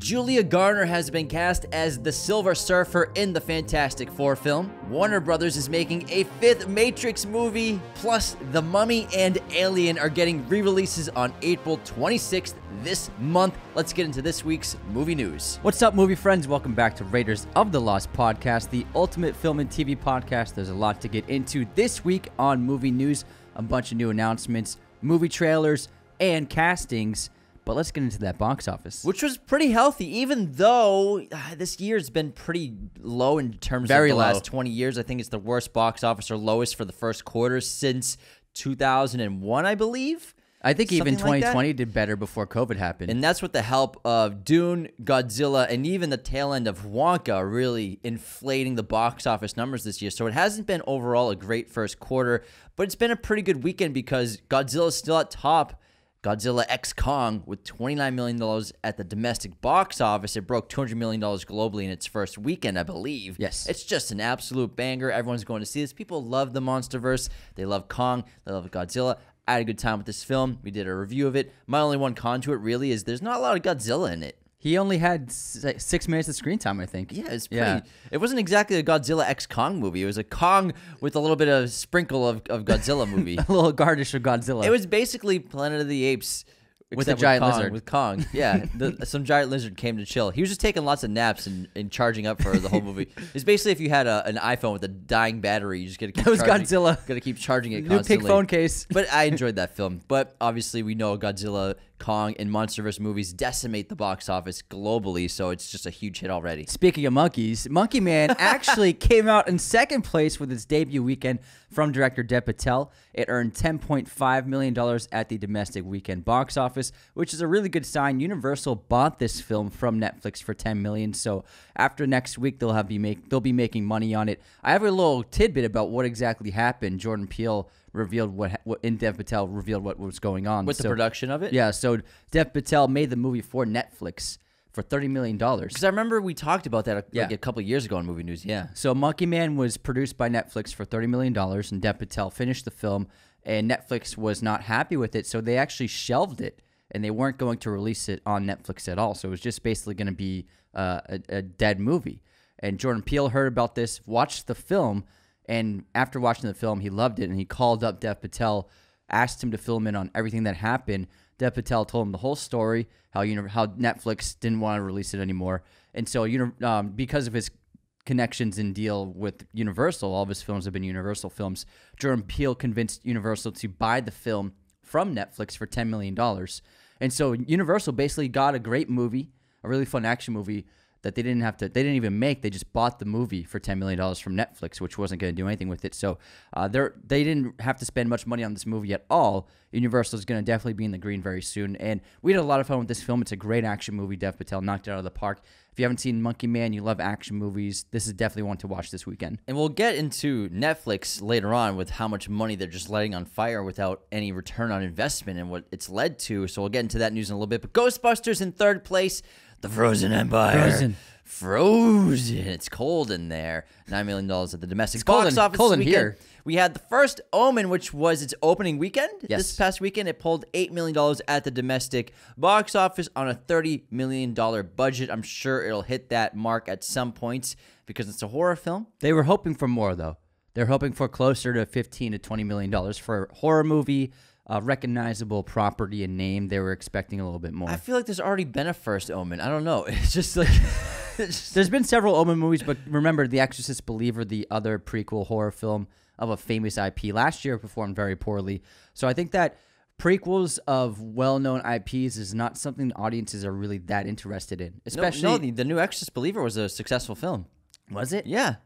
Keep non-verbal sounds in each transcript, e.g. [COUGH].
Julia Garner has been cast as the Silver Surfer in the Fantastic Four film. Warner Brothers is making a fifth Matrix movie, plus The Mummy and Alien are getting re releases on April 26th this month. Let's get into this week's movie news. What's up, movie friends? Welcome back to Raiders of the Lost podcast, the ultimate film and TV podcast. There's a lot to get into this week on movie news, a bunch of new announcements, movie trailers, and castings. But let's get into that box office. Which was pretty healthy, even though uh, this year's been pretty low in terms Very of the low. last 20 years. I think it's the worst box office or lowest for the first quarter since 2001, I believe. I think even Something like 2020 did better before COVID happened. And that's with the help of Dune, Godzilla, and even the tail end of Wonka really inflating the box office numbers this year. So it hasn't been overall a great first quarter, but it's been a pretty good weekend because Godzilla's still at top. Godzilla X Kong with $29 million at the domestic box office. It broke $200 million globally in its first weekend, I believe. Yes. It's just an absolute banger. Everyone's going to see this. People love the Monsterverse. They love Kong. They love Godzilla. I had a good time with this film. We did a review of it. My only one con to it really is there's not a lot of Godzilla in it. He only had six minutes of screen time, I think. Yeah, it's pretty. Yeah. It wasn't exactly a Godzilla X Kong movie. It was a Kong with a little bit of sprinkle of, of Godzilla movie. [LAUGHS] A little garnish of Godzilla. it was basically Planet of the Apes. With a giant Kong, lizard. With Kong. [LAUGHS] Yeah. The, some giant lizard came to chill. He was just taking lots of naps and, and charging up for the whole movie. [LAUGHS] It's basically if you had a, an iPhone with a dying battery, you just got to keep That was charging, Godzilla. Got to keep charging it New constantly. phone case. But I enjoyed that film. But obviously, we know Godzilla, Kong, and MonsterVerse movies decimate the box office globally, so it's just a huge hit already. Speaking of monkeys, Monkey Man [LAUGHS] actually came out in second place with its debut weekend from director Dev Patel. It earned $10.5 million at the domestic weekend box office, which is a really good sign. Universal bought this film from Netflix for 10 million, so after next week they'll have be make they'll be making money on it. I have a little tidbit about what exactly happened. Jordan Peele revealed what, what in Dev Patel revealed what was going on With the production of it? Yeah, so Dev Patel made the movie for Netflix for $30 million. Because I remember we talked about that a, Yeah. like a couple years ago on movie news. Yeah. So Monkey Man was produced by Netflix for $30 million, and Dev Patel finished the film, and Netflix was not happy with it, so they actually shelved it, and they weren't going to release it on Netflix at all. So it was just basically going to be uh, a, a dead movie. And Jordan Peele heard about this, watched the film, and after watching the film, he loved it, and he called up Dev Patel, asked him to fill in on everything that happened. Dev Patel told him the whole story, how you know how Netflix didn't want to release it anymore, and so you know um, because of his connections and deal with Universal. All of his films have been Universal films. Jordan Peele convinced Universal to buy the film from Netflix for $10 million. And so Universal basically got a great movie, a really fun action movie that they didn't have to, they didn't even make. They just bought the movie for $10 million from Netflix, which wasn't going to do anything with it. So uh, they're, they didn't have to spend much money on this movie at all. Universal is going to definitely be in the green very soon. And we had a lot of fun with this film. It's a great action movie. Dev Patel knocked it out of the park. If you haven't seen Monkey Man, you love action movies, this is definitely one to watch this weekend. And we'll get into Netflix later on with how much money they're just letting on fire without any return on investment and what it's led to. So we'll get into that news in a little bit. But Ghostbusters in third place, The Frozen Empire. Frozen. Frozen. It's cold in there. $9 million at the domestic box office. cold in here. We had the first Omen, which was its opening weekend. Yes. This past weekend, it pulled $8 million at the domestic box office on a $30 million budget. I'm sure it'll hit that mark at some points because it's a horror film. They were hoping for more though. They're hoping for closer to 15 to 20 million dollars for a horror movie, a recognizable property and name. They were expecting a little bit more. I feel like there's already been a first Omen. I don't know. [LAUGHS] It's just like [LAUGHS] it's just- There's been several Omen movies, but remember, The Exorcist Believer, the other prequel horror film of a famous IP, last year performed very poorly. So I think that prequels of well-known IPs is not something audiences are really that interested in. Especially, no, the, the new Exorcist Believer was a successful film. was it? Yeah,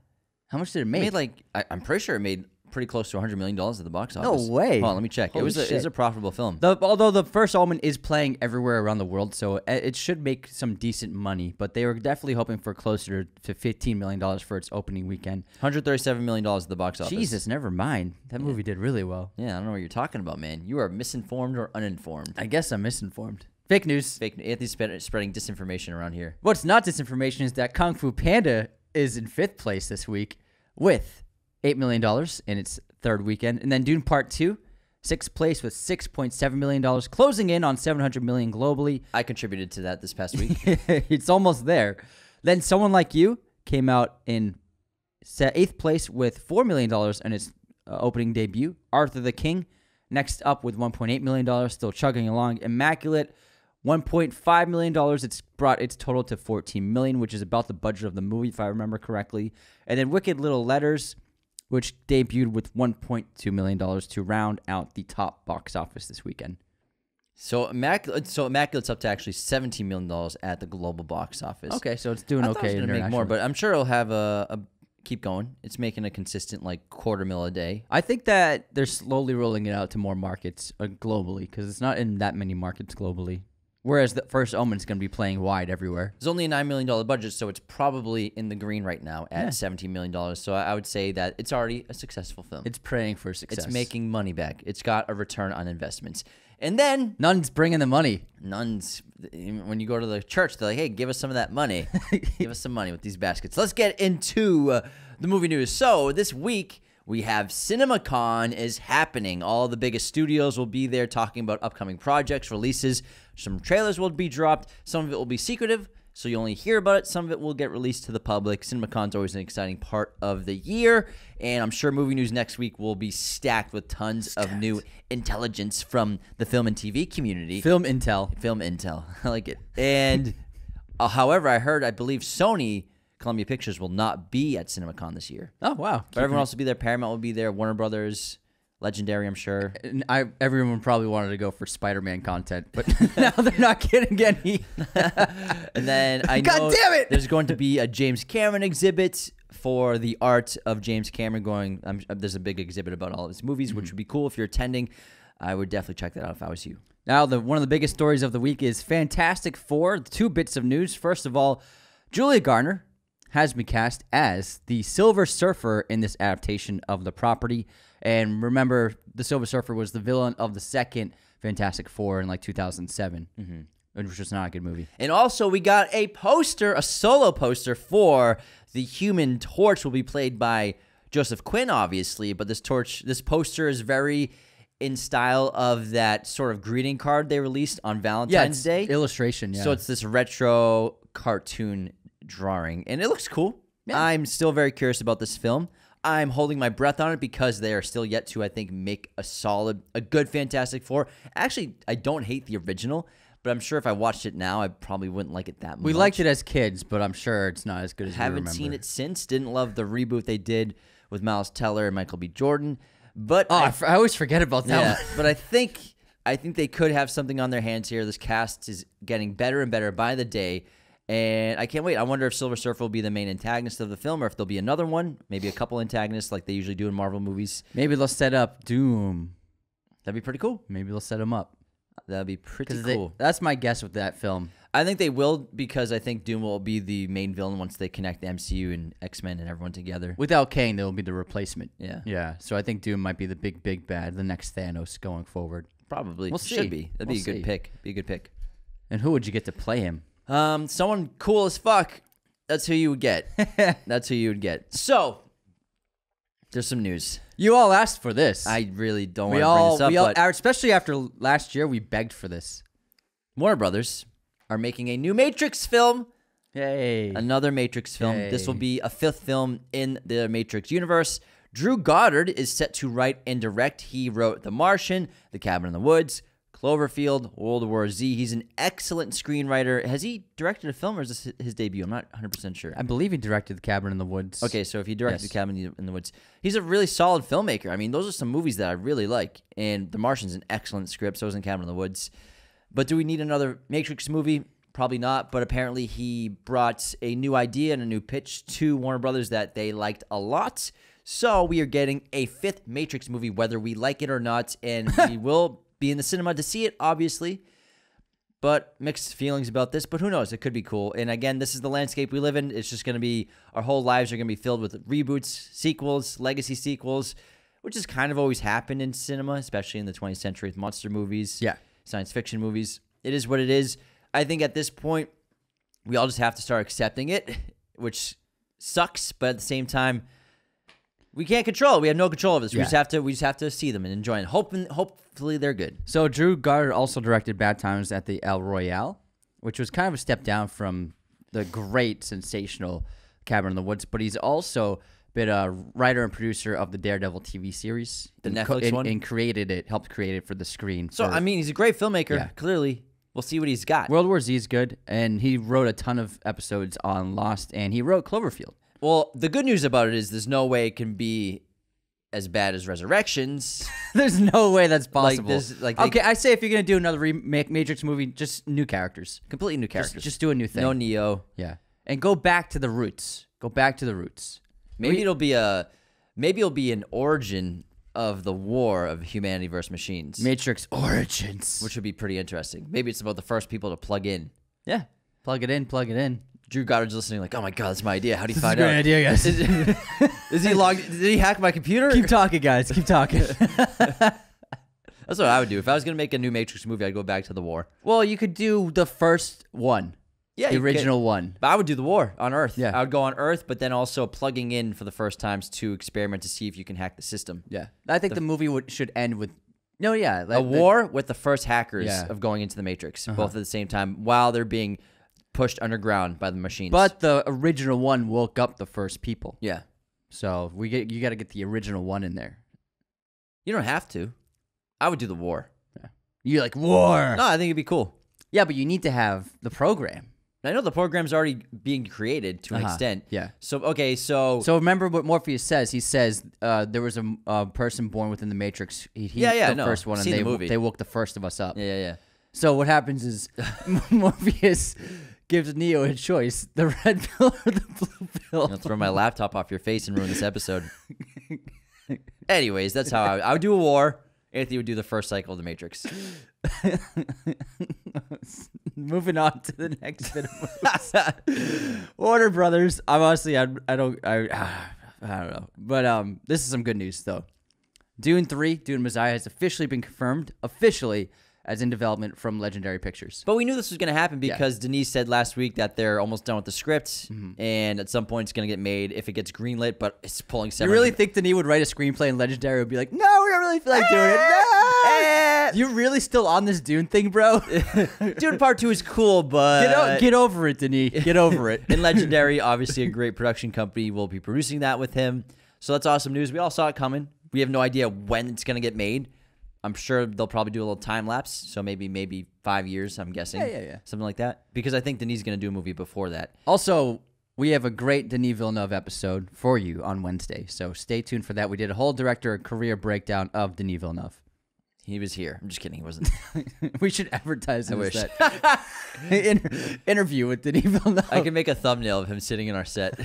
How much did it it make? made like I, I'm pretty sure it made pretty close to 100 million dollars at the box office. No way. Hold on, let me check. Holy it was a, it was a profitable film. The, although the first Omen is playing everywhere around the world, so it it should make some decent money. But they were definitely hoping for closer to fifteen million dollars for its opening weekend. 137 million dollars at the box office. Jesus, never mind. That movie did really well. Yeah, I don't know what you're talking about, man. You are misinformed or uninformed. I guess I'm misinformed. Fake news. Fake. Anthony's spread, spreading disinformation around here. What's not disinformation is that Kung Fu Panda is in fifth place this week with $8 million in its third weekend. And then Dune Part 2 Sixth place with $6.7 million, closing in on 700 million globally. I contributed to that this past week. [LAUGHS] it's almost there. Then Someone Like You came out in eighth place with $4 million in its uh, opening debut. Arthur the King, next up with $1.8 million, still chugging along. Immaculate, $1.5 million. It's brought its total to 14 million, which is about the budget of the movie, if I remember correctly. And then Wicked Little Letters, which debuted with $1.2 million to round out the top box office this weekend. so Immaculate, so Immaculate's up to actually seventeen million dollars at the global box office. Okay, so it's doing I thought okay. it was gonna make more, but I'm sure it'll have a, a keep going. It's making a consistent like quarter mil a day. I think that they're slowly rolling it out to more markets uh, globally because it's not in that many markets globally. Whereas the first Omen's going to be playing wide everywhere. It's only a nine million dollar budget, so it's probably in the green right now at seventeen million dollars. So I would say that it's already a successful film. It's praying for success. It's making money back. It's got a return on investments. And then Nun's bringing the money. nuns, when you go to the church, they're like, "Hey, give us some of that money. [LAUGHS] give us some money with these baskets." Let's get into uh, the movie news. So this week we have CinemaCon is happening. All the biggest studios will be there talking about upcoming projects, releases. Some trailers will be dropped. Some of it will be secretive. So you only hear about it. Some of it will get released to the public. CinemaCon's always an exciting part of the year, and I'm sure movie news next week will be stacked with tons of new intelligence from the film and TV community. Film Intel. Film intel. [LAUGHS] I like it. And uh, however, I heard, I believe Sony, Columbia Pictures, will not be at CinemaCon this year. Oh wow! But everyone else will be there. Paramount will be there. Warner Brothers, Legendary, I'm sure. [LAUGHS] And I everyone probably wanted to go for Spider-Man content, but [LAUGHS] [LAUGHS] now they're not getting any. And then I God know damn it! there's going to be a James Cameron exhibit for the art of James Cameron. Going, I'm, there's a big exhibit about all of his movies, Mm-hmm. which would be cool if you're attending. I would definitely check that out if I was you. Now, the one of the biggest stories of the week is Fantastic Four. Two bits of news. First of all, Julia Garner has been cast as the Silver Surfer in this adaptation of the property. And remember, the Silver Surfer was the villain of the second Fantastic Four in like 2007, mm-hmm. which was not a good movie. And also, we got a poster, a solo poster for the Human Torch. Will be played by Joseph Quinn, obviously. But this torch, this poster is very in style of that sort of greeting card they released on Valentine's it's Day. illustration. Yeah. So it's this retro cartoon drawing, and it looks cool. I'm still very curious about this film. I'm holding my breath on it because they are still yet to, I think, make a solid, a good Fantastic Four. Actually, I don't hate the original, but I'm sure if I watched it now, I probably wouldn't like it that much. we liked it as kids, but I'm sure it's not as good as Haven't seen it since. Didn't love the reboot they did with Miles Teller and Michael B. Jordan, but Oh, I I, f- I always forget about that. yeah, but I think I think they could have something on their hands here. This cast is getting better and better by the day, and I can't wait. I wonder if Silver Surfer will be the main antagonist of the film, or if there'll be another one, maybe a couple antagonists like they usually do in Marvel movies. Maybe they'll set up Doom. That'd be pretty cool. Maybe they'll set him up. That'd be pretty 'Cause they- cool. that's my guess with that film. I think they will because I think Doom will be the main villain once they connect the MCU and X Men and everyone together. Without Kang, there will be the replacement. Yeah, Yeah, so I think Doom might be the big, big bad, the next Thanos going forward. probably. We'll Should see. be. That'd We'll be a good see. pick. Be a good pick. And who would you get to play him? Um, someone cool as fuck. That's who you would get. [LAUGHS] That's who you would get. So, there's some news. You all asked for this. I really don't we want to bring all, this up, we all, but especially after last year, we begged for this. Warner Brothers are making a new Matrix film. Yay! Another Matrix film. This will be a fifth film in the Matrix universe. Drew Goddard is set to write and direct. He wrote The Martian, The Cabin in the Woods, Cloverfield, World War Z. He's an excellent screenwriter. Has he directed a film or is this his debut? I'm not 100% sure. I believe he directed The Cabin in the Woods. Okay, so if he directed Yes. The Cabin in the- Woods, he's a really solid filmmaker. I mean, those are some movies that I really like. And The Martian's an excellent script. So is in Cabin in the Woods. But do we need another Matrix movie? Probably not. But apparently, he brought a new idea and a new pitch to Warner Brothers that they liked a lot. So we are getting a fifth Matrix movie, whether we like it or not, and we [LAUGHS] will be in the cinema to see it, obviously but mixed feelings about this. But who knows? It could be cool. And again, this is the landscape we live in. It's just going to be our whole lives are going to be filled with reboots, sequels, legacy sequels, which has kind of always happened in cinema, especially in the 20th century with monster movies, Yeah. science fiction movies. It is what it is. I think at this point, we all just have to start accepting it, [LAUGHS] which sucks. But at the same time, We can't control. it. We have no control over this. We Yeah. just have to. We just have to see them and enjoy it. Hoping, hopefully, they're good. So Drew Goddard also directed Bad Times at the El Royale, which was kind of a step down from the great, sensational Cabin in the Woods. But he's also been a writer and producer of the Daredevil TV series, The and Netflix and, one? and created it, helped create it for the screen. So for- I mean, he's a great filmmaker. Yeah. Clearly, we'll see what he's got. World War Z is good, and he wrote a ton of episodes on Lost, and he wrote Cloverfield. Well, the good news about it is there's no way it can be as bad as Resurrections. [LAUGHS] There's no way that's Like, possible. this- like, they- okay, I say if you're gonna do another remake Matrix movie, just new characters. Completely new characters. just do a new thing. no Neo. yeah, and go back to the roots. Go back to the roots. Maybe it'll be a. Maybe it'll be an origin of the war of humanity versus machines, Matrix Origins. which would be pretty interesting. Maybe it's about the first people to plug in. yeah, plug it in, plug it in. Drew Goddard's listening, like, oh my god, that's my idea. How do you This is a find great out? idea, guys. Is, [LAUGHS] is he logged? Did he hack my computer? Keep talking, guys. Keep talking. [LAUGHS] That's what I would do if I was gonna make a new Matrix movie. I'd go back to the war. well, you could do the first one, Yeah, the you could- original one. But I would do the war on Earth. Yeah. I would go on Earth, but then also plugging in for the first times to experiment to see if you can hack the system. Yeah, I think the, movie would should end with. No, yeah, A the- war with the first hackers Yeah. of going into the Matrix, uh-huh. both at the same time, while they're being pushed underground by the machines. But the original one woke up the first people. yeah, So we get you got to get the original one in there. you don't have to. I would do the war. Yeah. You're like war. No, I think it'd be cool. Yeah, but you need to have the program. I know the program's already being created to an Uh-huh. extent. Yeah. So okay, so, So remember what Morpheus says. He says uh, there was a, a person born within the Matrix. He, he Yeah, yeah, the no. first one, and the they movie. they woke the first of us up. yeah, yeah, yeah. So what happens is [LAUGHS] Morpheus gives Neo a choice: the red [LAUGHS] pill or the blue pill. I'll throw my laptop off your face and ruin this episode. [LAUGHS] Anyways, that's how I, I would do a war. Anthony would do the first cycle of the Matrix. [LAUGHS] Moving on to the next bit of. Warner Brothers. I'm honestly, I, I don't, I, [SIGHS] I don't know, but um, this is some good news though. Dune three, Dune Messiah has officially been confirmed, officially as in development from Legendary Pictures. But we knew this was going to happen because Denis said last week that they're almost done with the script, Mm-hmm. and at some point it's going to get made if it gets greenlit. But it's pulling You really think Denis would write a screenplay and Legendary would be like, no, we don't really feel like doing it. No. You really still on this Dune thing, bro? [LAUGHS] Dune Part Two is cool, but get, o- get over it, Denis. [LAUGHS] Get over it. and Legendary, [LAUGHS] obviously a great production company, will be producing that with him. So that's awesome news. We all saw it coming. We have no idea when it's going to get made. I'm sure they'll probably do a little time lapse, so maybe maybe five years. I'm guessing, Yeah, yeah, yeah. something like that. Because I think Denis is going to do a movie before that. Also, we have a great Denis Villeneuve episode for you on Wednesday, so stay tuned for that. We did a whole director career breakdown of Denis Villeneuve. He was here. I'm just kidding. He wasn't. [LAUGHS] we should advertise him wish. that [LAUGHS] [LAUGHS] Inter- interview with Denis Villeneuve. I can make a thumbnail of him sitting in our set.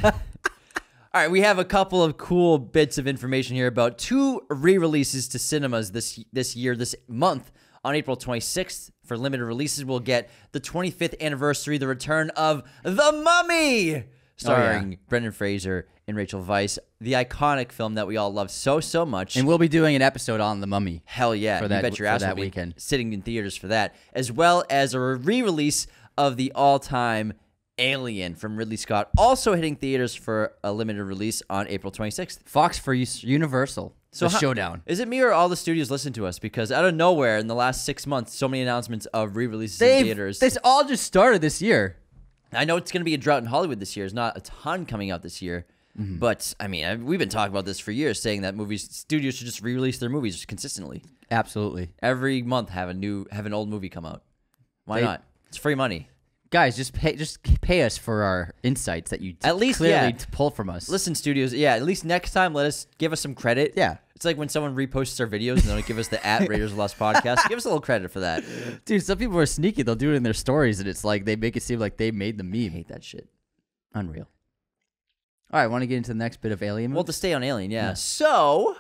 All right, we have a couple of cool bits of information here about two re-releases to cinemas this this year, this month. On April 26th, for limited releases, we'll get the 25th anniversary, the return of The Mummy, oh, starring Brendan Fraser and Rachel Weisz, the iconic film that we all love so so much. and we'll be doing an episode on the Mummy. Hell yeah! for you bet your ass that weekend. sitting in theaters for that, as well as a re-release of the all-time Alien from Ridley Scott, also hitting theaters for a limited release on April 26th. Fox for Universal. So the how- showdown. Is it me or all the studios listen to us? Because out of nowhere, in the last six months, so many announcements of re-releases in They've, theaters. this all just started this year. I know it's going to be a drought in Hollywood this year. There's not a ton coming out this year. Mm-hmm. But I mean, we've been talking about this for years, saying that movies studios should just re-release their movies consistently. Absolutely. every month have a new have an old movie come out. Why They- not? It's free money. Guys, just pay just pay us for our insights that you At least, clearly yeah. pull from us. Listen, studios, yeah. At least next time, let us give us some credit. Yeah. it's like when someone reposts our videos and they don't give us the at [LAUGHS] Raiders of the Lost podcast. Give us a little credit for that. Dude, some people are sneaky. They'll do it in their stories, and it's like they make it seem like they made the I meme. hate that shit. Unreal. All right, want to get into the next bit of Alien? Well, to stay on Alien, yeah. So,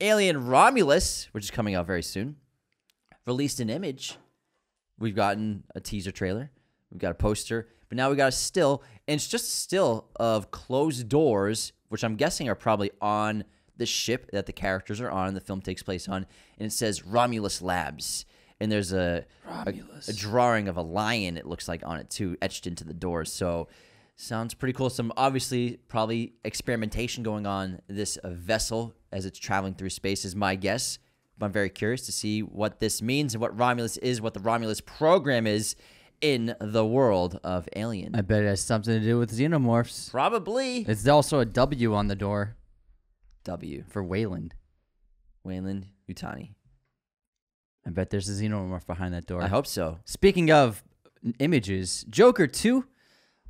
Alien Romulus, which is coming out very soon, released an image. We've gotten a teaser trailer. We've got a poster, but now we got a still, and it's just a still of closed doors, which I'm guessing are probably on the ship that the characters are on. The film takes place on, and it says Romulus Labs, and there's a a, a drawing of a lion. It looks like on it too, etched into the doors. So Sounds pretty cool. Some obviously probably experimentation going on this uh, vessel as it's traveling through space is my guess. But I'm very curious to see what this means and what Romulus is, what the Romulus program is in the world of Alien. I bet it has something to do with xenomorphs. Probably It's also a W on the door W. for Weyland. Weyland Yutani. I bet there's a xenomorph behind that door. I hope so. Speaking of n- images, Joker 2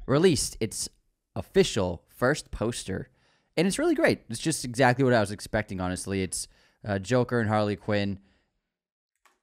released its official first poster. And it's really great. It's just exactly what I was expecting, honestly. It's uh, Joker and Harley Quinn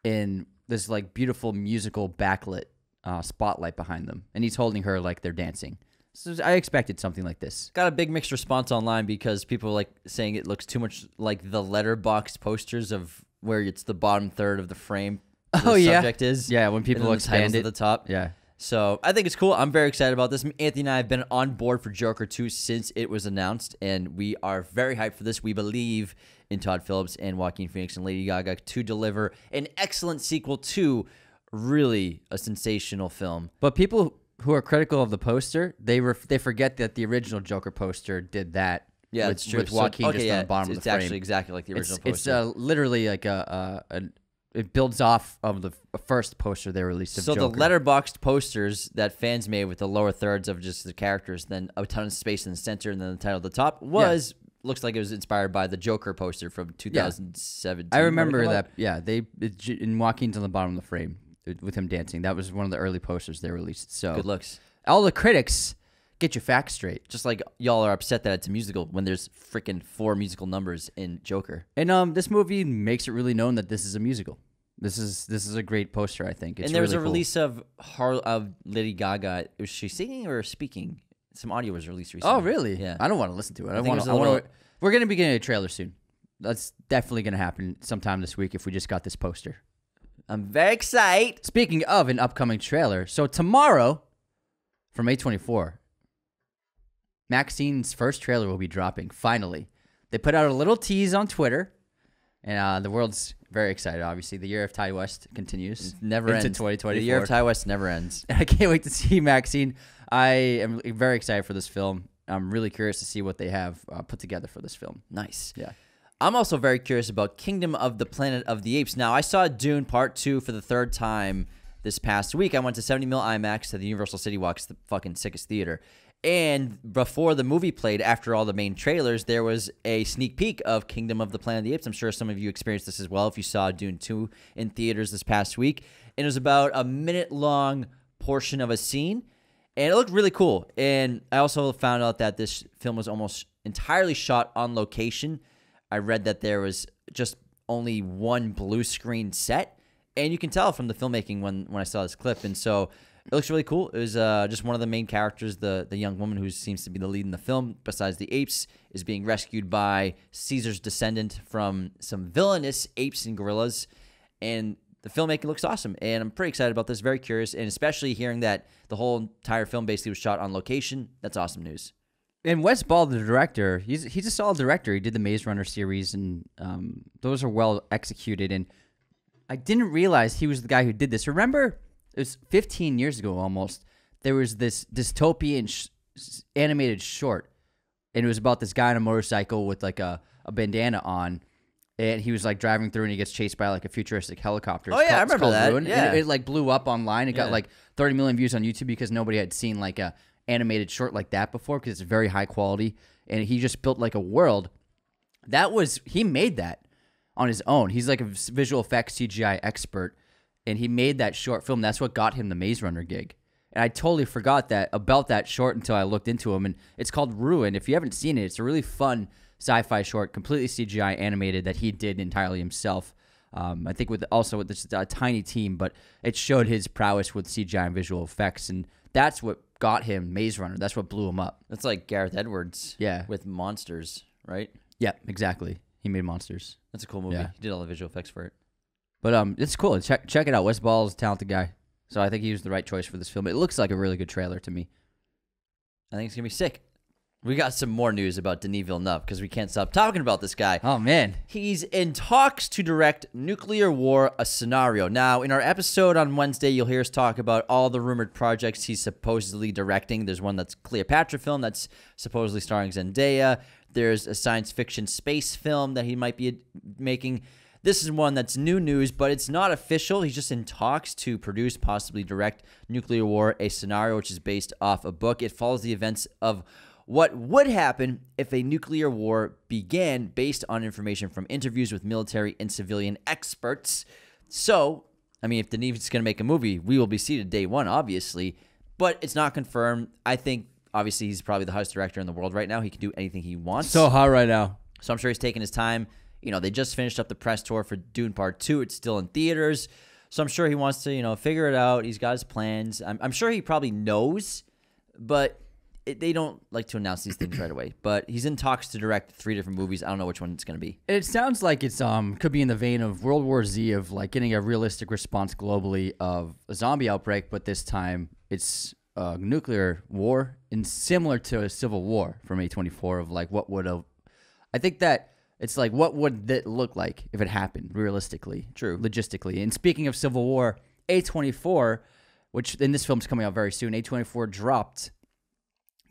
in this like beautiful musical backlit uh, spotlight behind them. And he's holding her like they're dancing. So I expected something like this. Got a big mixed response online because people are like saying it looks too much like the letterbox posters of where it's the bottom third of the frame. [LAUGHS] the Oh, yeah. subject is. Yeah, when people the expand at it. the top. Yeah. So I think it's cool. I'm very excited about this. Anthony and I have been on board for Joker 2 since it was announced, and we are very hyped for this. We believe in Todd Phillips and Joaquin Phoenix and Lady Gaga to deliver an excellent sequel to really a sensational film. But people who are critical of the poster, they ref- they forget that the original Joker poster did that. Yeah, with, it's true. With So- Joaquin okay, just yeah, on the bottom it's, of the frame. it's actually exactly like the original it's poster. uh, literally like a, a, a it builds off of the first poster they released of So Joker. the letterboxed posters that fans made with the lower thirds of just the characters, then a ton of space in the center, and then the title at the top was looks like it was inspired by the Joker poster from 2017. I remember came out. that. Yeah, they it, j- and Joaquin's on the bottom of the frame with him dancing. That was one of the early posters they released. So Good looks. all the critics get your facts straight. Just like y'all are upset that it's a musical when there's freaking four musical numbers in Joker. And um, this movie makes it really known that this is a musical. This is this is a great poster. I think. It's and there was really a cool. release of Har- of Lady Gaga. Was she singing or speaking? Some audio was released recently. Oh, really? Yeah. I don't want to listen to it. I, it want to. little- We're gonna be getting a trailer soon. That's definitely gonna happen sometime this week if we just got this poster. I'm very excited. Speaking of an upcoming trailer, so tomorrow, from May 24, MaXXXine's first trailer will be dropping. Finally, they put out a little tease on Twitter, and uh, the world's very excited. Obviously, the year of Ti West continues. Never into ends. 2024. The year of Ti West never ends. [LAUGHS] I can't wait to see Maxine. I am very excited for this film. I'm really curious to see what they have uh, put together for this film. Nice. Yeah. I'm also very curious about Kingdom of the Planet of the Apes. Now, I saw Dune Part 2 for the third time this past week. I went to 70 mil IMAX to the Universal City Walks, the fucking sickest theater. And before the movie played, after all the main trailers, there was a sneak peek of Kingdom of the Planet of the Apes. I'm sure some of you experienced this as well if you saw Dune 2 in theaters this past week. And it was about a minute long portion of a scene and it looked really cool. And I also found out that this film was almost entirely shot on location. I read that there was just only one blue screen set, and you can tell from the filmmaking when when I saw this clip. And so it looks really cool. It was uh, just one of the main characters, the the young woman who seems to be the lead in the film. Besides the apes, is being rescued by Caesar's descendant from some villainous apes and gorillas, and the filmmaking looks awesome, and I'm pretty excited about this. Very curious, and especially hearing that the whole entire film basically was shot on location. That's awesome news. And Wes Ball, the director, he's he's a solid director. He did the Maze Runner series, and um, those are well executed. And I didn't realize he was the guy who did this. Remember, it was 15 years ago almost. There was this dystopian sh- animated short, and it was about this guy on a motorcycle with like a, a bandana on, and he was like driving through, and he gets chased by like a futuristic helicopter. Oh, yeah, I called- it's remember that. Ruin. Yeah. it, it, like blew up online. It Yeah. got like 30 million views on YouTube because nobody had seen like a animated short like that before because it's very high quality, and he just built like a world. That was he made that on his own. He's like a visual effects CGI expert, and he made that short film. That's what got him the Maze Runner gig. And I totally forgot that about that short until I looked into him. And it's called Ruin. If you haven't seen it, it's a really fun sci-fi short, completely CGI animated that he did entirely himself. Um, I think with also with this uh, tiny team, but it showed his prowess with CGI and visual effects, and that's what got him Maze Runner. That's what blew him up. That's like Gareth Edwards. Yeah. With monsters, right? Yeah, exactly. He made monsters. That's a cool movie. Yeah. He did all the visual effects for it. But um, it's cool. Check check it out. Wes Ball is a talented guy, so I think he was the right choice for this film. It looks like a really good trailer to me. I think it's gonna be sick. We got some more news about Denis Villeneuve because we can't stop talking about this guy. Oh man, He's in talks to direct Nuclear War, a scenario. Now, in our episode on Wednesday, you'll hear us talk about all the rumored projects he's supposedly directing. There's one that's Cleopatra film that's supposedly starring Zendaya. There's a science fiction space film that he might be making. This is one that's new news, but it's not official. He's just in talks to produce, possibly direct Nuclear War, a scenario which is based off a book. It follows the events of what would happen if a nuclear war began based on information from interviews with military and civilian experts. So, I mean, if Denis is going to make a movie, we will be seated day one, obviously, but it's not confirmed. I think, obviously, he's probably the hottest director in the world right now. He can do anything he wants. so hot right now. So I'm sure he's taking his time. You know, they just finished up the press tour for Dune Part 2. It's still in theaters. So I'm sure he wants to, you know, figure it out. He's got his plans. I'm, I'm sure he probably knows, but it, they don't like to announce these things right away. But he's in talks to direct three different movies. I don't know which one it's going to be. It sounds like it's um could be in the vein of World War Z of like getting a realistic response globally of a zombie outbreak, but this time it's a nuclear war and similar to a civil war from A24 of like what would have I think that it's like what would that look like if it happened realistically, True. logistically. And speaking of civil war, A24, which in this film's coming out very soon, A24 dropped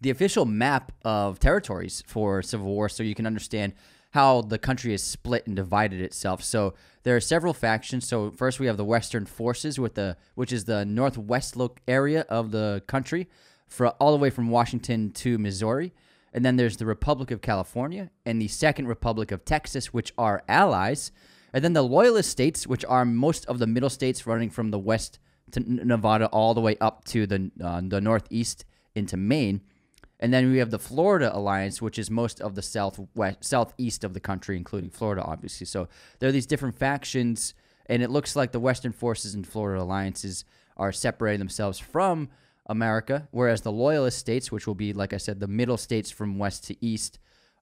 the official map of territories for civil war so you can understand how the country is split and divided itself. So there are several factions. So first we have the western forces with the which is the northwest look area of the country for all the way from washington to missouri. And then there's the republic of california and the second republic of texas which are allies. And then the loyalist states which are most of the middle states running from the west to nevada all the way up to the, uh, the northeast into maine and then we have the Florida Alliance, which is most of the southwest, southeast of the country, including Florida, obviously. So there are these different factions, and it looks like the Western forces and Florida alliances are separating themselves from America, whereas the Loyalist states, which will be, like I said, the middle states from west to east,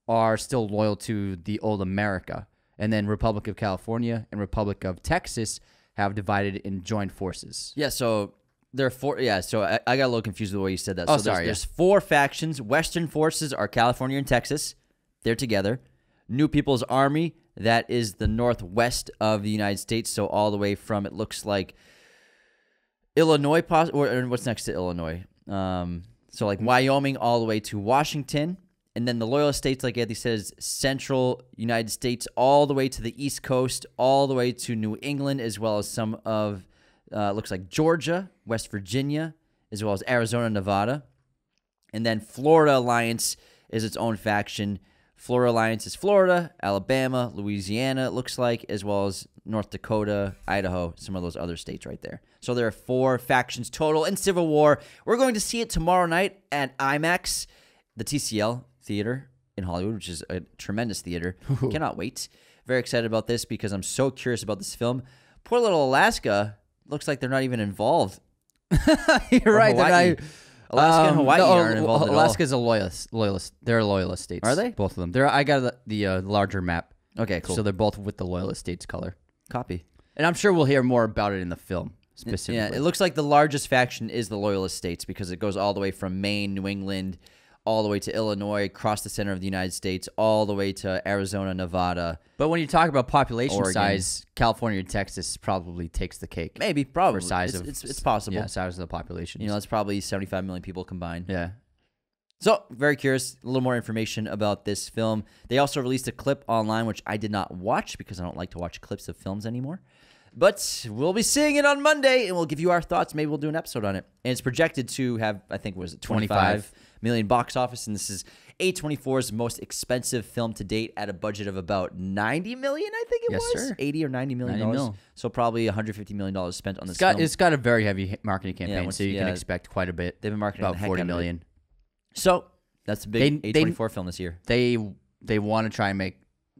are still loyal to the old America. And then Republic of California and Republic of Texas have divided in joined forces. Yeah, so there are four. Yeah, so I, I got a little confused with the way you said that. Oh, so there's, sorry, yeah. there's four factions. Western forces are California and Texas. They're together. New People's Army, that is the northwest of the United States. So all the way from, it looks like Illinois, pos- or, or what's next to Illinois? Um, so like Wyoming all the way to Washington. And then the Loyalist states, like Anthony says, central United States, all the way to the East Coast, all the way to New England, as well as some of, uh, looks like Georgia, West Virginia, as well as Arizona, Nevada. And then Florida Alliance is its own faction. Florida Alliance is Florida, Alabama, Louisiana, it looks like, as well as North Dakota, Idaho, some of those other states right there. So there are four factions total in Civil War. We're going to see it tomorrow night at IMAX, the TCL theater in Hollywood, which is a tremendous theater. [LAUGHS] Cannot wait. Very excited about this because I'm so curious about this film. Poor little Alaska looks like they're not even involved. [LAUGHS] You're right. That I, Hawaii. Alaska and Um, Hawaii no, aren't involved at all. Alaska's a loyalist. Loyalist. They're loyalist states. Are they? Both of them. They're. I got the, the uh, larger map. Okay, cool. So they're both with the loyalist states color. Copy. And I'm sure we'll hear more about it in the film specifically. Yeah, it looks like the largest faction is the Loyalist states because it goes all the way from Maine, New England, all the way to Illinois, across the center of the United States, all the way to Arizona, Nevada. but when you talk about population Oregon. size, California and Texas probably takes the cake Maybe, probably. for size it's, of it's, it's possible. Yeah, size of the population. You know, it's probably 75 million people combined. yeah. So, very curious. A little more information about this film. They also released a clip online, which I did not watch because I don't like to watch clips of films anymore. But we'll be seeing it on Monday, and we'll give you our thoughts. Maybe we'll do an episode on it. And it's projected to have, I think, was it 25 25 million box office, and this is A24's most expensive film to date at a budget of about 90 million. I think it Yes, was sir. 80 or 90 million dollars. So probably 150 million dollars spent on this It's got film. it's got a very heavy marketing campaign, once- so you can uh, expect quite a bit. They've been marketing about the heck forty out of it. million. So that's a big They- they- A24 film this year. They they want to try and make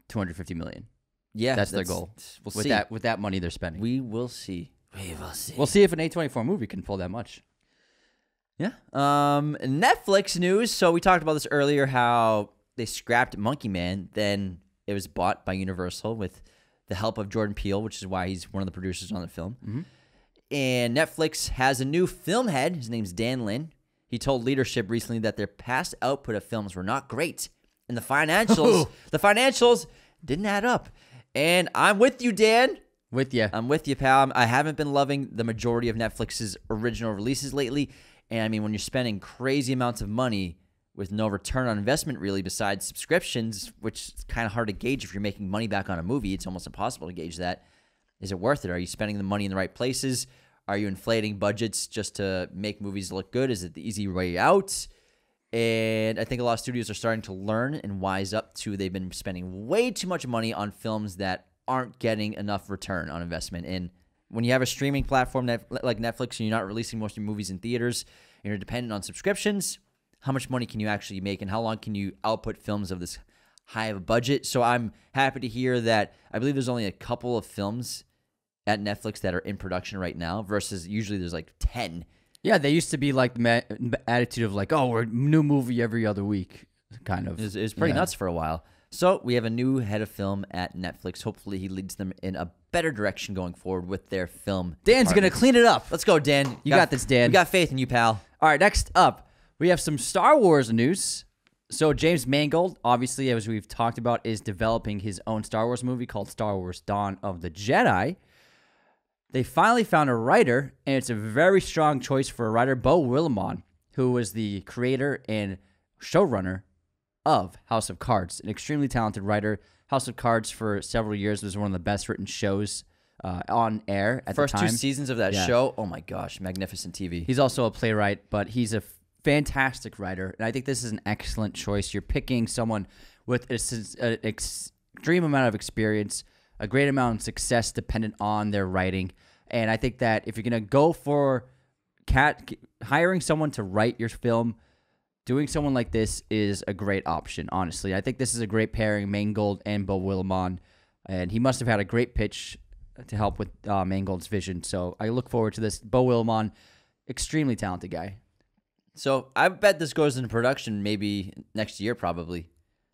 250 million. Yeah, That's their goal. We'll with see. that with that money they're spending. we will see. We will see. We'll see if an A24 movie can pull that much. Yeah. Um, Netflix news. So we talked about this earlier. How they scrapped Monkey Man, then it was bought by Universal with the help of Jordan Peele, which is why he's one of the producers on the film. Mm-hmm. And Netflix has a new film head. His name's Dan Lin. He told leadership recently that their past output of films were not great, and the financials, [LAUGHS] the financials didn't add up. And I'm with you, Dan. With you. I'm with you, pal. I haven't been loving the majority of Netflix's original releases lately. And I mean, when you're spending crazy amounts of money with no return on investment, really, besides subscriptions, which is kind of hard to gauge if you're making money back on a movie, it's almost impossible to gauge that. Is it worth it? Are you spending the money in the right places? Are you inflating budgets just to make movies look good? Is it the easy way out? And I think a lot of studios are starting to learn and wise up to they've been spending way too much money on films that aren't getting enough return on investment. And when you have a streaming platform that, like Netflix and you're not releasing most of your movies in theaters and you're dependent on subscriptions, how much money can you actually make and how long can you output films of this high of a budget? So I'm happy to hear that I believe there's only a couple of films at Netflix that are in production right now versus usually there's like 10. Yeah, they used to be like the attitude of like, oh, we're new movie every other week, kind of. It was, pretty Yeah. nuts for a while. So we have a new head of film at Netflix. Hopefully he leads them in a better direction going forward with their film. Dan's gonna clean it up. Let's go, Dan. You got this, Dan. We got faith in you, pal. All right, next up, we have some Star Wars news. So James Mangold, obviously, as we've talked about, is developing his own Star Wars movie called Star Wars: Dawn of the Jedi. They finally found a writer, and it's a very strong choice for a writer, Beau Willimon, who was the creator and showrunner of House of Cards, an extremely talented writer. House of Cards for several years was one of the best written shows uh, on air at First the two seasons of that Yeah. show. Oh my gosh, magnificent TV. He's also a playwright, but he's a fantastic writer, and I think this is an excellent choice. You're picking someone with an extreme amount of experience, a great amount of success dependent on their writing, and I think that if you're gonna go for cat hiring someone to write your film, doing someone like this is a great option. Honestly, I think this is a great pairing, Mangold and Beau Willimon, and he must have had a great pitch to help with uh, Mangold's vision. So I look forward to this. Beau Willimon, extremely talented guy. so I bet this goes into production maybe next year, probably.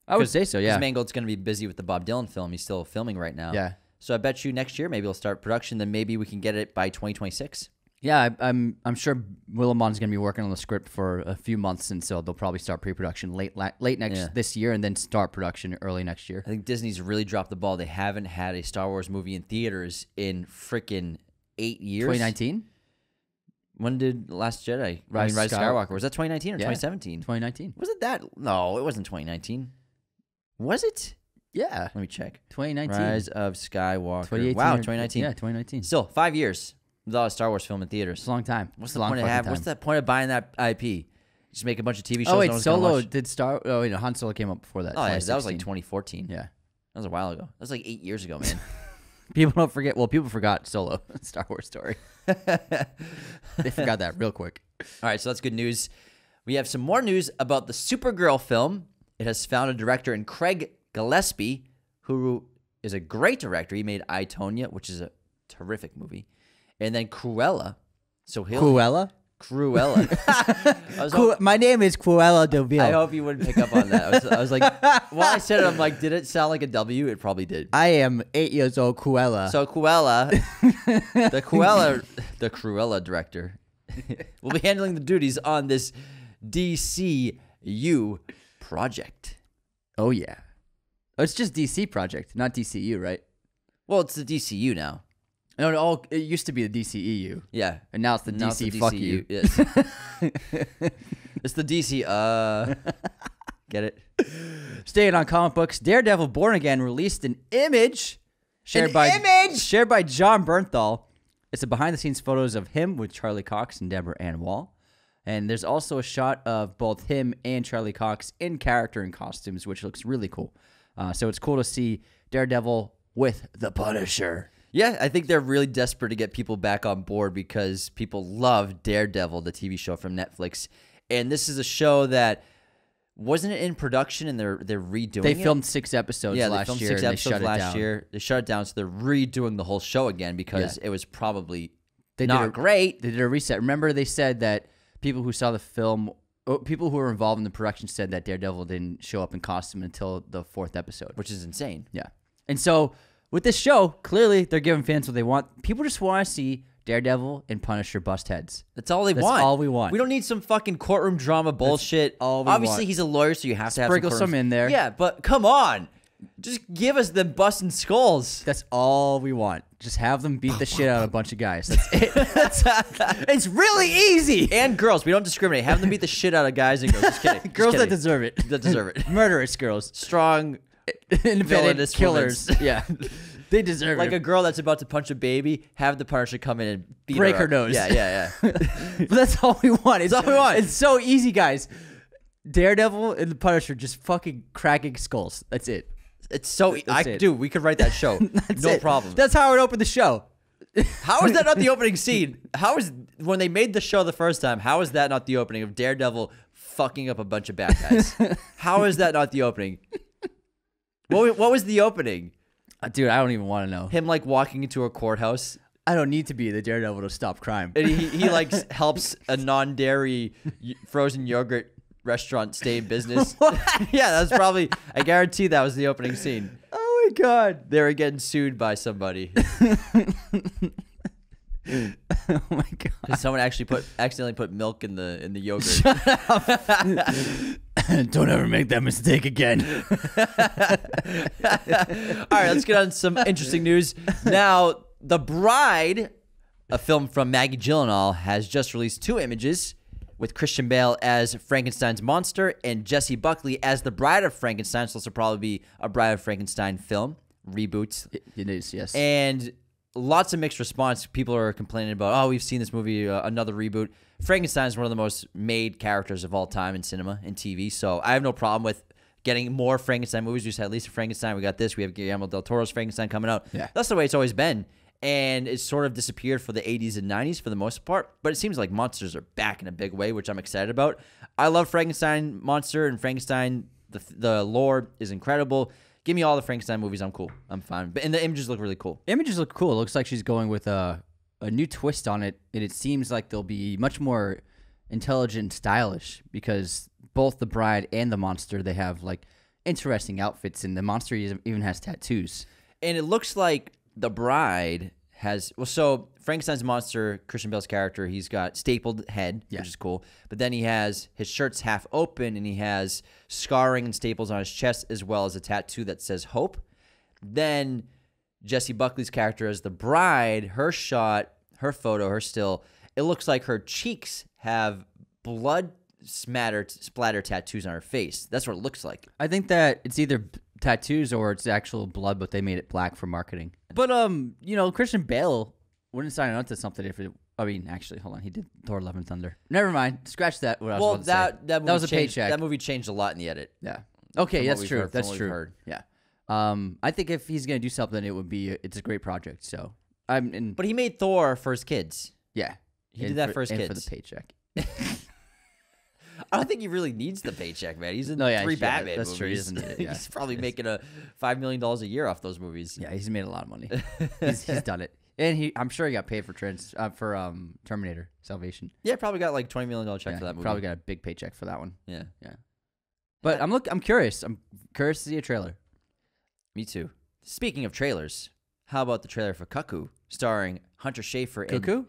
I would say so. Yeah. Mangold's going to be busy with the Bob Dylan film. He's still filming right now. Yeah. So I bet you next year maybe he'll start production. Then maybe we can get it by 2026. Yeah, I, I'm I'm sure Willimon's going to be working on the script for a few months, and so they'll probably start pre-production late la- late next Yeah. this year, and then start production early next year. I think Disney's really dropped the ball. They haven't had a Star Wars movie in theaters in freaking eight years. 2019, When did Last Jedi? I mean, Rise Rise Skywalker. Skywalker. Was that 2019 or Yeah. 2017? 2019. Was it that? No, it wasn't 2019. Was it? Yeah, Let me check. 2019. Rise of Skywalker. Wow, 2019. Yeah, 2019. Still five years without a Star Wars film in theaters. It's a long time. What's the long point of have? What's the point of buying that IP? Just make a bunch of TV shows. Oh wait, no Solo did Star. Oh wait, no, Han Solo came up before that. Oh yeah, that was like 2014. Yeah, That was a while ago. That was like eight years ago, man. [LAUGHS] people don't forget. Well, people forgot Solo, [LAUGHS] Star Wars story. [LAUGHS] they forgot that real quick. All right, so that's good news. We have some more news about the Supergirl film. It has found a director in Craig Gillespie, who is a great director. He made I Tonya, which is a terrific movie, and then Cruella. So he'll Cruella. Cruella. [LAUGHS] [LAUGHS] I, was Cru- hop- my name is Cruella de Vil. I hope you wouldn't pick up on that. I was, I was like, [LAUGHS] while I said it, I'm like, did it sound like a W? It probably did. I am eight years old, Cruella. So Cruella, the Cruella, the Cruella director, will be handling the duties on this DCU project. oh yeah, oh, it's just DC project, not DCU, right? Well, it's the DCU now. No, no, oh, it used to be the DCEU, Yeah. and now it's the Now it's DC. the fuck DCU. you. Yes. [LAUGHS] it's the DC. Uh, [LAUGHS] get it? Staying on comic books, Daredevil Born Again released an image shared An by image? shared by Jon Bernthal. It's a behind the scenes photos of him with Charlie Cox and Deborah Ann Woll. And there's also a shot of both him and Charlie Cox in character and costumes, which looks really cool. Uh, so it's cool to see Daredevil with the Punisher. Yeah, I think they're really desperate to get people back on board because people love Daredevil, the TV show from Netflix, and this is a show that wasn't it in production and they're they're redoing. They it? filmed six episodes yeah, last they filmed year six episodes last down. year. They shut it down, so they're redoing the whole show again because it was probably They not did a, great. They did a reset. Remember, they said that people who saw the film, oh, people who were involved in the production, said that Daredevil didn't show up in costume until the fourth episode. which is insane. Yeah, and so with this show, clearly they're giving fans what they want. People just want to see Daredevil and Punisher bust heads. That's all they want. That's want. all we want. We don't need some fucking courtroom drama bullshit. all we Obviously, want. he's a lawyer, so you have to have Sprinkle some, some courtroom- in there. Yeah, but come on, just give us the busting skulls. That's all we want. Just have them beat the shit out of a bunch of guys. That's it. [LAUGHS] That's, it's really easy. And girls, we don't discriminate. Have them beat the shit out of guys and girls. Just kidding. [LAUGHS] Just Girls that kidding. deserve it. that deserve it. [LAUGHS] Murderous girls. Strong, [LAUGHS] Villainous killers. [LAUGHS] yeah. They deserve like it. a girl that's about to punch a baby. Have the Punisher come in and beat Break her, her nose. Yeah, yeah, yeah. [LAUGHS] But that's all we want. It's all we want. It's so easy, guys. Daredevil and the Punisher just fucking cracking skulls. That's it. It's so. I it. do. We could write that show. No it. problem. That's how I would open the show. How is that not the opening scene? How is when they made the show the first time? How is that not the opening of Daredevil fucking up a bunch of bad guys? how is that not the opening? What, what was the opening? Uh, Dude, I don't even want to know. Him like walking into a courthouse I don't need to be the Daredevil to stop crime. and he, he like [LAUGHS] s- helps a non-dairy y- frozen yogurt restaurant stay in business. [LAUGHS] [LAUGHS] yeah, that's probably. I guarantee that was the opening scene. oh my god. They were getting sued by somebody. Oh my god. Someone actually put accidentally put milk in the in the yogurt. [LAUGHS] don't ever make that mistake again. [LAUGHS] All right, let's get on some interesting news. Now, The Bride, a film from Maggie Gyllenhaal, has just released two images with Christian Bale as Frankenstein's monster and Jessie Buckley as the Bride of Frankenstein. So this will probably be a Bride of Frankenstein film reboot. it is, yes. And lots of mixed response. People are complaining about, oh, we've seen this movie, uh, another reboot. Frankenstein is one of the most made characters of all time in cinema and TV. So I have no problem with getting more Frankenstein movies. We just had Lisa Frankenstein. We got this. We have Guillermo del Toro's Frankenstein coming out. Yeah. That's the way it's always been. And it's sort of disappeared for the 80s and 90s for the most part. But it seems like monsters are back in a big way, which I'm excited about. I love Frankenstein monster and Frankenstein. The, the lore is incredible. Give me all the Frankenstein movies. I'm cool. I'm fine. But and the images look really cool. Images look cool. It looks like she's going with a a new twist on it, and it seems like they'll be much more intelligent, and stylish because both the bride and the monster they have like interesting outfits, and the monster even has tattoos. And it looks like the bride has well so Frankenstein's monster, Christian Bale's character, he's got stapled head, Yeah. which is cool. But then he has his shirt's half open and he has scarring and staples on his chest as well as a tattoo that says hope. Then Jessie Buckley's character as the bride, her shot, her photo, her still, it looks like her cheeks have blood smattered splatter tattoos on her face. That's what it looks like. I think that it's either tattoos or it's actual blood, but they made it black for marketing. But um, you know, Christian Bale wouldn't sign on to something if it. I mean, actually, hold on, he did Thor: Love and Thunder. Never mind, scratch that. What I was Well, about to say. that that, movie was a changed, paycheck. That movie changed a lot in the edit. Yeah. Okay, that's true. heard- that's true. Yeah. Um, I think if he's gonna do something, it would be it's a great project. So I'm in. But he made Thor for his kids. yeah, he did that for his and for the paycheck. [LAUGHS] I don't think he really needs the paycheck, man. He's in No, yeah, three Batman that's movies. true. He doesn't need it, [LAUGHS] yeah. He's probably making a five million dollars a year off those movies. Yeah, he's made a lot of money. [LAUGHS] he's, he's done it, and he I'm sure he got paid for trans uh, for um Terminator Salvation. Yeah, probably got like twenty million dollar check Yeah, for that movie. Probably got a big paycheck for that one. Yeah, yeah, But I'm look. I'm curious. I'm curious to see a trailer. Me too. Speaking of trailers, how about the trailer for Cuckoo, starring Hunter Schafer and Cuckoo.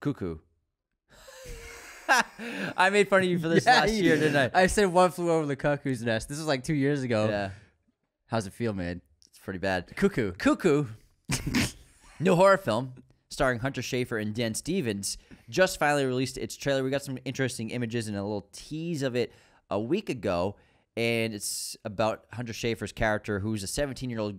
Cuckoo. [LAUGHS] I made fun of you for this Yeah, last you- year, didn't I? I said one flew over the cuckoo's nest. This was like two years ago. Yeah, How's it feel, man? it's pretty bad. Cuckoo. Cuckoo, [LAUGHS] new horror film starring Hunter Schafer and Dan Stevens, just finally released its trailer. We got some interesting images and a little tease of it a week ago, and it's about Hunter Schafer's character, who's a 17 year old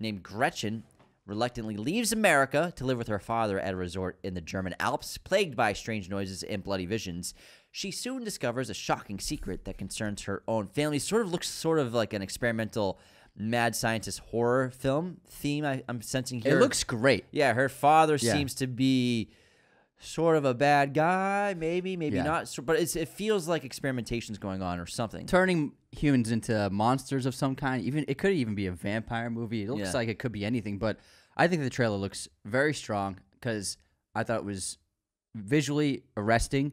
named Gretchen. Reluctantly leaves America to live with her father at a resort in the German Alps, plagued by strange noises and bloody visions. She soon discovers a shocking secret that concerns her own family. Sort of looks sort of like an experimental mad scientist horror film theme I, I'm sensing here. It looks great. yeah, her father Yeah. seems to be sort of a bad guy, maybe, maybe Yeah. not. But it's, it feels like experimentation's going on or something. Turning humans into monsters of some kind. Even it could even be a vampire movie. It looks Yeah. like it could be anything. But I think the trailer looks very strong because I thought it was visually arresting,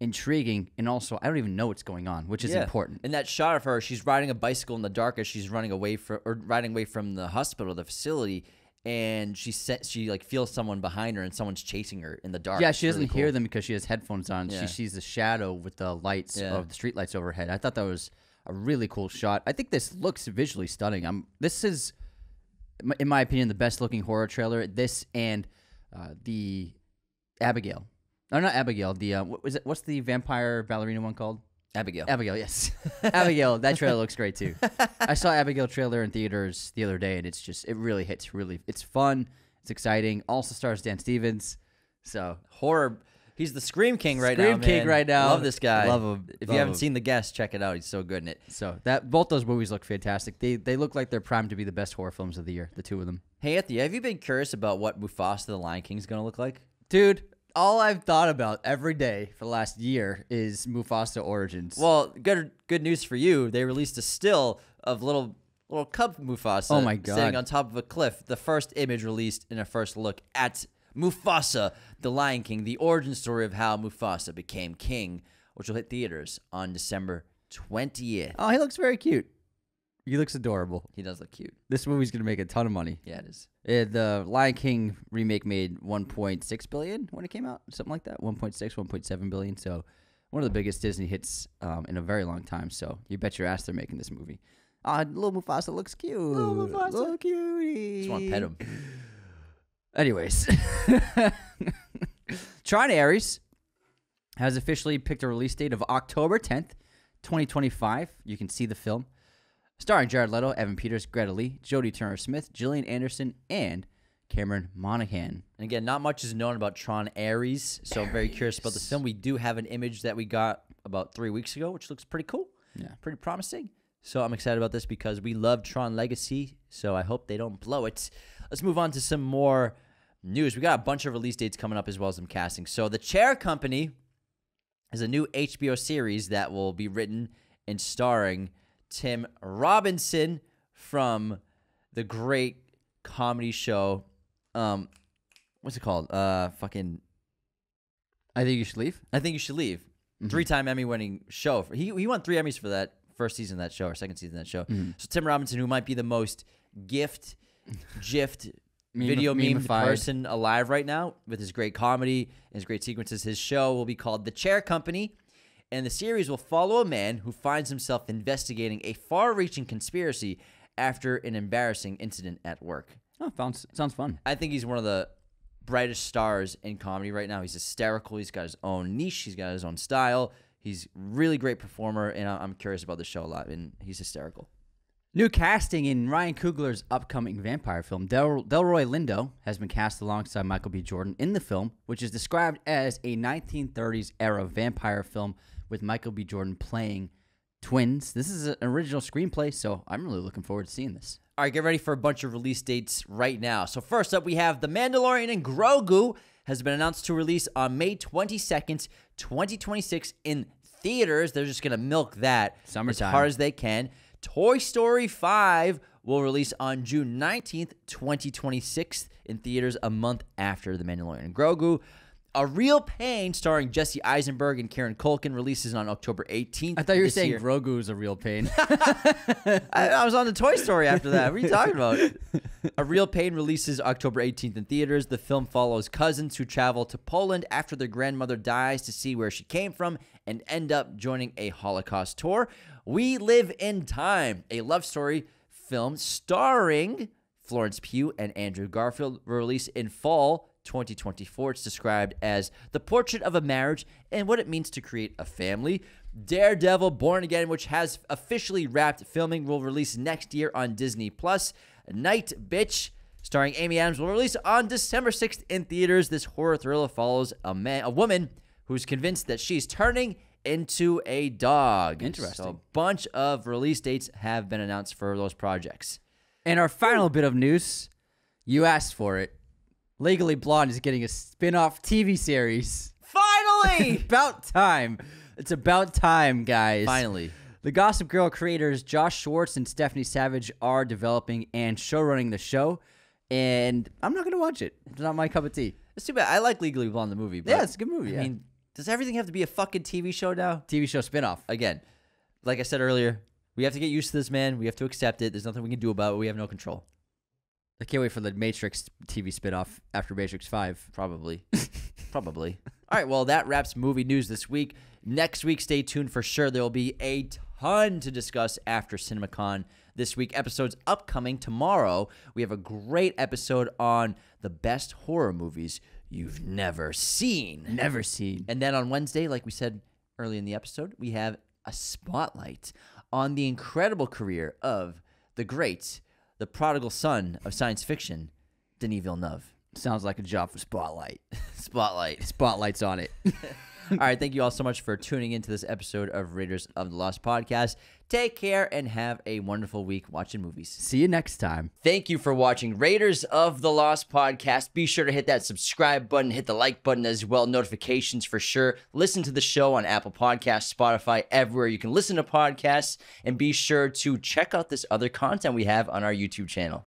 intriguing, and also I don't even know what's going on, which is Yeah. important. And that shot of her, she's riding a bicycle in the dark as she's running away from or riding away from the hospital, the facility. And she set, she like feels someone behind her and someone's chasing her in the dark. Yeah, It's she doesn't really hear cool. them because she has headphones on. Yeah. She sees the shadow with the lights Yeah. of the street lights overhead. I thought that was a really cool shot. I think this looks visually stunning. I'm this is m- in my opinion the best looking horror trailer. This and uh, the Abigail. No, not Abigail. The uh, what was it? What's the vampire ballerina one called? Abigail. Abigail, yes. [LAUGHS] Abigail, that trailer [LAUGHS] looks great too. I saw Abigail trailer in theaters the other day and it's just it really hits really it's fun, it's exciting. Also stars Dan Stevens. So horror. He's the Scream King right now. Scream King man. right now. Love this guy. Love him. If Love you haven't him. seen The Guest, check it out. He's so good in it. so that both those movies look fantastic. They they look like they're primed to be the best horror films of the year, the two of them. Hey, Anthony, have you been curious about what Mufasa the Lion King is going to look like? Dude, all I've thought about every day for the last year is Mufasa Origins. Well, good good news for you. They released a still of little little cub Mufasa. Oh my God. Sitting on top of a cliff. The first image released in a first look at Mufasa, the Lion King, the origin story of how Mufasa became king, which will hit theaters on December twentieth. oh, he looks very cute. He looks adorable. He does look cute. This movie's gonna make a ton of money. Yeah, it is. Uh, the Lion King remake made 1.6 billion when it came out, something like that. 1.6, 1.7 billion. So one of the biggest Disney hits um, in a very long time. So you bet your ass they're making this movie. Ah, little Mufasa looks cute. Little Mufasa. little cutie. Just want to pet him. [SIGHS] Anyways, [LAUGHS] Tron Ares has officially picked a release date of October 10th, 2025. You can see the film. Starring Jared Leto, Evan Peters, Greta Lee, Jodie Turner Smith, Gillian Anderson, and Cameron Monaghan. And again, not much is known about Tron Ares, so I'm very curious about the film. We do have an image that we got about three weeks ago, which looks pretty cool. Yeah. Pretty promising. So I'm excited about this because we love Tron Legacy, so I hope they don't blow it. Let's move on to some more news. We got a bunch of release dates coming up as well as some casting. So The Chair Company is a new HBO series that will be written and starring Tim Robinson from the great comedy show. Um, what's it called? Uh, fucking. I think you should leave. I think you should leave. Three-time Emmy-winning show. He he won three Emmys for that first season of that show or second season of that show. So Tim Robinson, who might be the most gift, gift [LAUGHS] video meme person alive right now with his great comedy and his great sequences. His show will be called The Chair Company, and the series will follow a man who finds himself investigating a far-reaching conspiracy after an embarrassing incident at work. Oh, sounds, sounds fun. I think he's one of the brightest stars in comedy right now. He's hysterical. He's got his own niche. He's got his own style. He's really great performer, and I'm curious about the show a lot. And he's hysterical. New casting in Ryan Coogler's upcoming vampire film. Del- Delroy Lindo has been cast alongside Michael B. Jordan in the film, which is described as a 1930s era vampire film with Michael B. Jordan playing twins. This is an original screenplay, so I'm really looking forward to seeing this. All right, get ready for a bunch of release dates right now. So first up, we have The Mandalorian and Grogu has been announced to release on May 22nd, 2026 in theaters. They're just going to milk that Summertime. as hard as they can. Toy Story 5 will release on June 19th, 2026 in theaters a month after The Mandalorian and Grogu. A Real Pain starring Jesse Eisenberg and Kieran Culkin releases on October 18th. I thought you were saying year. Grogu is a real pain. [LAUGHS] I, I was on the Toy Story after that. What are you talking about? [LAUGHS] A Real Pain releases October 18th in theaters. The film follows cousins who travel to Poland after their grandmother dies to see where she came from and end up joining a Holocaust tour. We Live in Time, a love story film starring Florence Pugh and Andrew Garfield, released in fall 2024. It's described as the portrait of a marriage and what it means to create a family. Daredevil Born Again, which has officially wrapped filming, will release next year on Disney Plus. Night Bitch, starring Amy Adams, will release on December 6th in theaters. This horror thriller follows a man, a woman who's convinced that she's turning into a dog. Interesting. So a bunch of release dates have been announced for those projects. and our final bit of news, you asked for it. Legally Blonde is getting a spin-off TV series. Finally! [LAUGHS] about time. It's about time, guys. Finally. The Gossip Girl creators Josh Schwartz and Stephanie Savage are developing and showrunning the show, and I'm not gonna watch it. It's not my cup of tea. It's too bad. I like Legally Blonde, the movie. But, Yeah, it's a good movie, I yeah. mean, does everything have to be a fucking TV show now? TV show spinoff. Again, like I said earlier, we have to get used to this, man. We have to accept it. There's nothing we can do about it. We have no control. I can't wait for the Matrix TV spinoff after Matrix Five. Probably. [LAUGHS] Probably. All right, well, that wraps movie news this week. Next week, stay tuned for sure. There will be a ton to discuss after CinemaCon this week. Episodes upcoming tomorrow. We have a great episode on the best horror movies you've never seen. Never seen. And then on Wednesday, like we said early in the episode, we have a spotlight on the incredible career of the great, the prodigal son of science fiction, Denis Villeneuve. Sounds like a job for Spotlight. [LAUGHS] Spotlight. Spotlight's on it. [LAUGHS] all right, thank you all so much for tuning into this episode of Raiders of the Lost podcast. Take care and have a wonderful week watching movies. See you next time. Thank you for watching Raiders of the Lost podcast. Be sure to hit that subscribe button, hit the like button as well, notifications for sure. Listen to the show on Apple Podcasts, Spotify, everywhere you can listen to podcasts, and be sure to check out this other content we have on our YouTube channel.